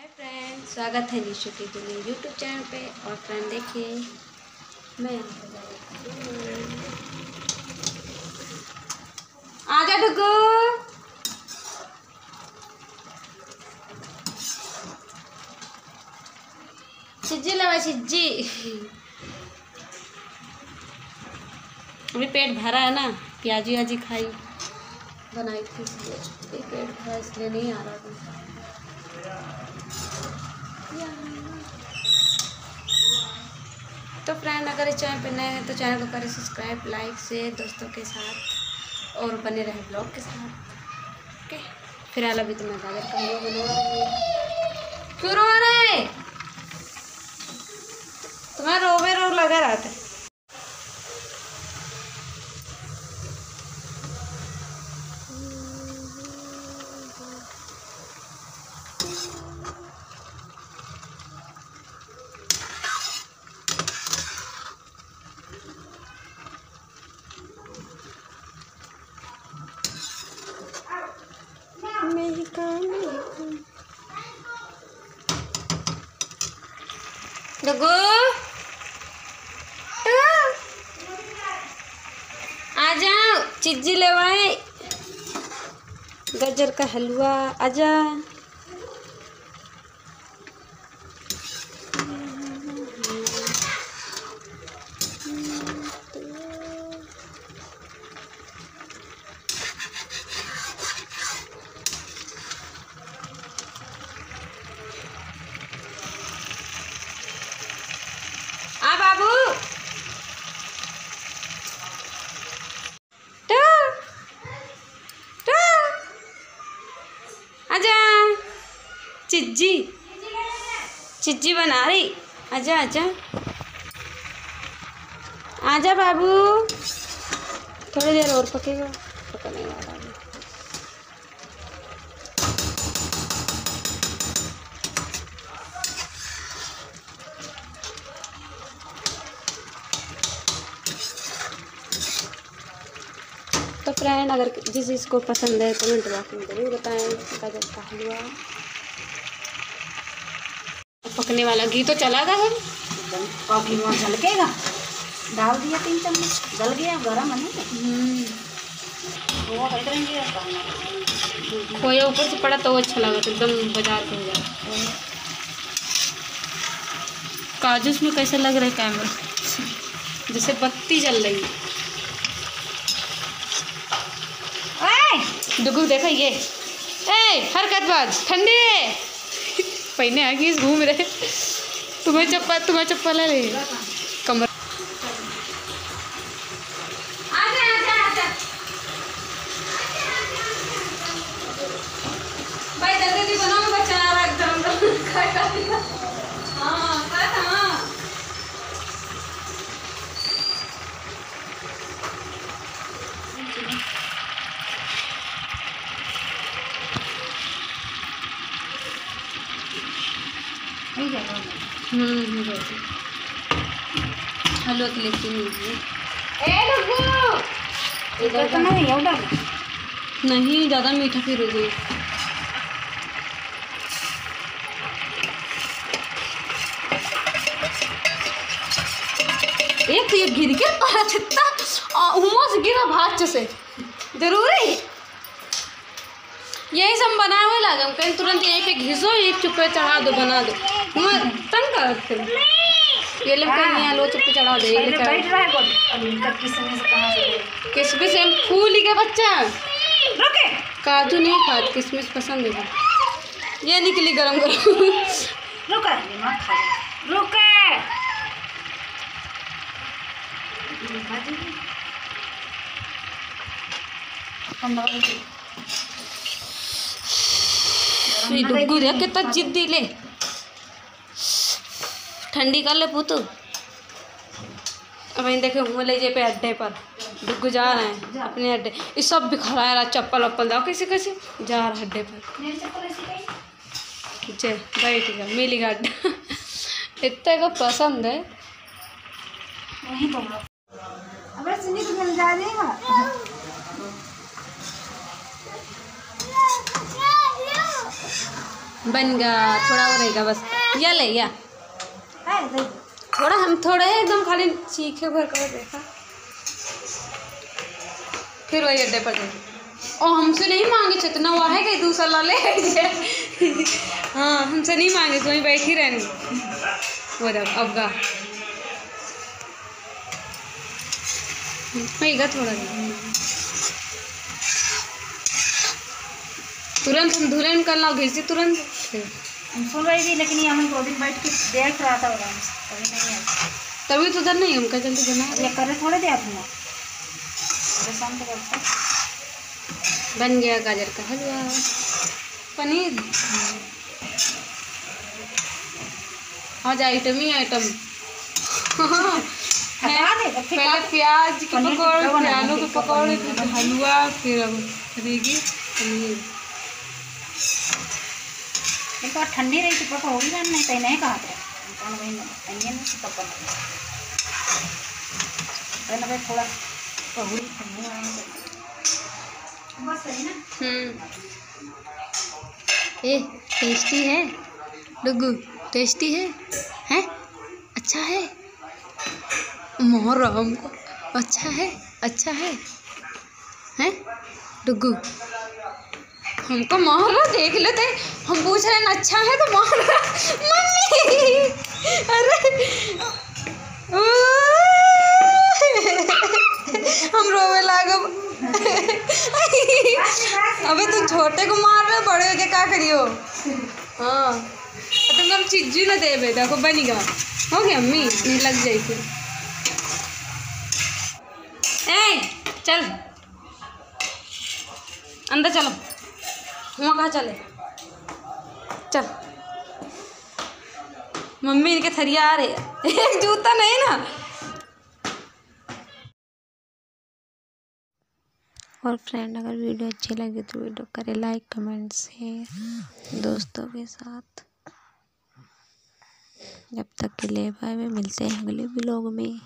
Hi friend स्वागत है निशु के मेरे यूट्यूब चैनल पे। और फ्रेंड देखिए, मैं पे जा। डुगू छिज्जी लगा छिज्जी। अभी पेट भरा है ना, प्याजी व्याजी खाई। बनाई थी पेट भरा, इसलिए नहीं आ रहा। था तो फ्रेंड अगर इस चैनल पर नए हैं तो चैनल को करें सब्सक्राइब लाइक शेयर दोस्तों के साथ और बने रहे ब्लॉग के साथ। ओके फ़िलहाल अभी तो मैं गाजर का बना क्यों रो रहे तुम्हें रोवे रो लगा रहा है डुगू आ जाओ चिज्जी लेवाए। गाजर का हलवा आ बाबू टू टू आजा चिज्जी चिज्जी बना रही। आजा आजा। आजा बाबू। थोड़ी देर और पकेगा। पकने वाला। तो फ्रेंड, अगर जिस चीज़ को पसंद है, कमेंट बॉक्स में ज़रूर बताएँ। गाजर का हलवा पकने वाला घी तो चला गया है। कॉफ़ी में झलकेगा डाल दिया तीन चम्मच। जल गया गरम है खोया ऊपर से पड़ा तो अच्छा लगा था एकदम बाज़ार के हो काजू में कैसे लग रहा है कैमरा जैसे बत्ती जल रही है। डुगू देखा ये? ए हरकत बाज ठंडी पहने आगे घूम रहे। तुम्हें चप्पल तुम्हें चप्पल है ले कमर। भाई जल्दी बनाओ आ रहा है गरम गरम खाए खाए हाँ खाए हाँ ठीक है हम्म गया इधर तो नहीं ज़्यादा मीठा फिर गई एक तो ये गिर के पड़ा इतना उमस गिरा भाच से। ज़रूरी? यही सब बनाए हुए लागे हम कहीं तुरंत यहीं पे घिसो एक चुप्पे चढ़ा दो बना दो। तंग ये लो चढ़ा दो बैठ रहा है हम फूल ही के बच्चा। रुके। काजू नहीं खाते किसमिस पसंद है। ये निकली गरम गरम। रुका। खा। देख कितना जिद्दी ले। ठंडी कर ले पुतू। अब देखे मुँह ले जे पे अड्डे पर। डुग्गू जा रहे हैं अपने अड्डे। ये सब बिखरा रहा चप्पल वप्पल दाओ कैसे कैसे जा रहा है अड्डे पर। जे बैठ गया मिली का अड्डा इतने को पसंद है। तो जाएगा बन गया थोड़ा और रहेगा बस। या ले या। थोड़ा, हम थोड़ा एकदम खाली चीखे भर कर देखा। फिर वही अड्डे पर और हमसे नहीं मांगे, जितना हुआ है कि दूसरा ला ले। हाँ हमसे नहीं मांगे तो वहीं बैठी रहनी वो जब अब गा। गा थोड़ा सा। तुरंत हम धुले में करना घिसी तुरंत। फिर हम सुन रही थी लेकिन ये हमें दो दिन बैठ के देख रहा था आराम नहीं आया तभी तो उधर नहीं हम कह जल्दी बना ये करे थोड़े दे अपना। परेशान तो करता बन गया गाजर का हलवा। पनीर? आज आइटम ही आइटम। पहले प्याज के पकौड़े आलू के पकौड़े फिर हलवा फिर अब करेगी पनीर। बार ठंडी रही थी पका होगी ना नहीं तो नहीं कहा था कौन वही ना अन्य नहीं तब बना पहले भाई थोड़ा पहुड़ी ठंडी बस सही ना हम्म ए टेस्टी है डुगू टेस्टी है हैं अच्छा है मोहर हमको अच्छा है अच्छा है हैं डुगू हमको रहा देख लेते हम पूछ रहे हैं अच्छा है तो रहा मम्मी! अरे! हम रोवे लागब अबे तुम छोटे को मार रहे हो, बड़े हो क्या करियो? हाँ। तुम हम चीजी ना देवे देखो बनेगा हो गया अम्मी नहीं लग जाई फिर। ए चल। अंदर चलो। वहाँ कहाँ चले? चल। मम्मी इनके थरिया आ रहे एक जूता नहीं ना। और फ्रेंड अगर वीडियो अच्छी लगे तो वीडियो करें लाइक कमेंट शेयर दोस्तों के साथ। जब तक के लिए बाय बाय मिलते हैं अगले ब्लॉग में।